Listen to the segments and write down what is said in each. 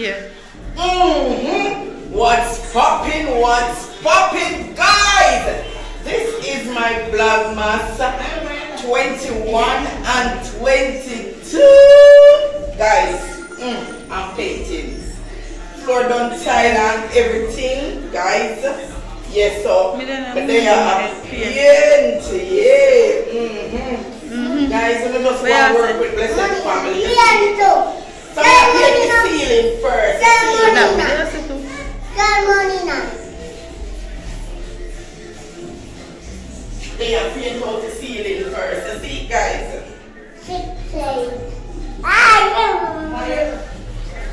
Yeah. Mm-hmm. What's popping? What's popping, guys? This is my blood Vlogmas 21 and 22. Guys, mm, I'm painting. Floor done tile and everything, guys. Yes, so Me then I'm but they are gonna paint. paint, yeah. Mm-hmm. Mm-hmm. Guys, I'm just Where want to is work it? with blessed family. They are paint out the ceiling first. You see, guys? I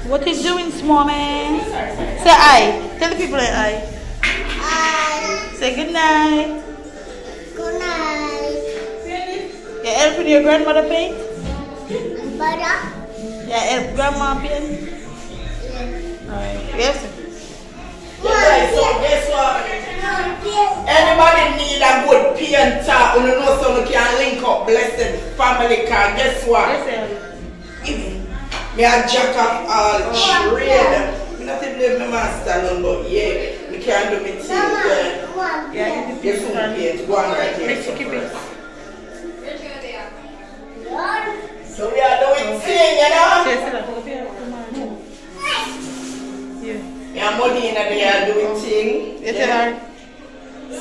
What is doing, small man? Say I. Tell the people that. I Say good night. good night. You helping your grandmother paint? Butter. You help grandma paint? Alright. Yes. Yeah, guys, so guess what? A good painter who know so we can link up blessed family car. Guess what? Me a jack of all trade. Me not even my master none, but yeah, me can do me thing. Yeah. Yeah, the we paint. Go on right here. Let's keep it. So we are doing thing, you know? Yes, sir. Come here. Yeah. Me and Modena, they are doing thing. Yes, yeah.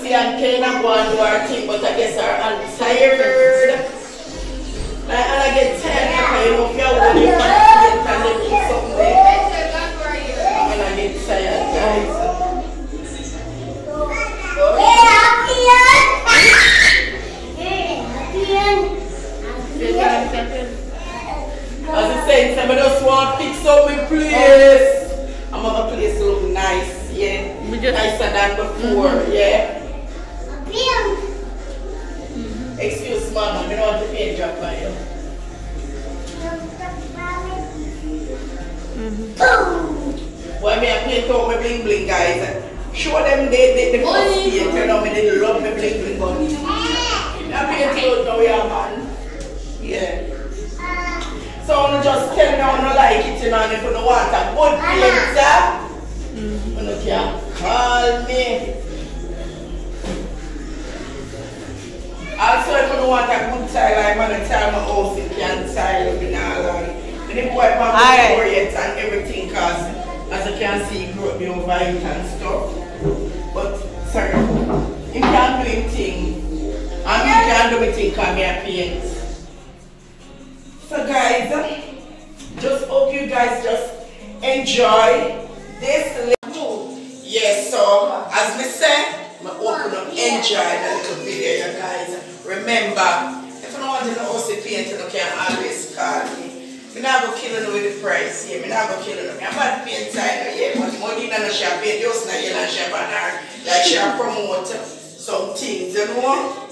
See, and Kena go and do her thing, but I guess her I'm tired. Like, and I get tired because you know, if you're one, you can't and then do something. And I get tired, guys. As I said, of us want to fix up my place. I'm gonna place look nice, yeah. Just- Nicer than before, yeah. Why me I paint out my bling bling guys? Show them the the, the first you know me they love my bling bling bunny. I paint out now, yeah man. Yeah. So I'm just tell me I don't like it, you know, and if you don't want a good painter, you can call me. Also, if you don't want a good tile, I'm gonna tell my house you can tile, you know, I didn't wipe my Alright. and everything, cause as you can see, it brought me over it and stuff. But, sorry, you can't do anything. And you can't do anything, cause me a paint. So guys, just hope you guys just enjoy this little Yes, so as we say, me open up, enjoy the little video, you guys. Remember, if you don't want to know how to paint, you can always call me. Me not go killing with the price, yeah. Me not go killing them. I'm not I know, yeah. But money in the shop, paint just not in and her. Like she promote some things, you know.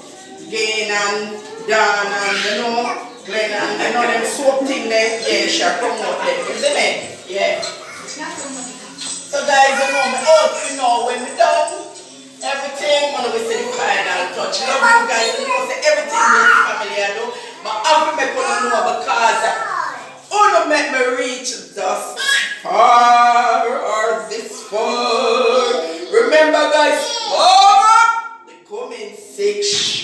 Gain and Dan and you know, Glenn and you know them soap thing there, yeah, she promote them, you see me? Yeah. So guys, you know me out, you know, when we done everything, when we see the final touch. Love you guys, you know, say everything this family I do. I will make you know because don't make me reach thus far or this far. Remember guys, oh, the comment section.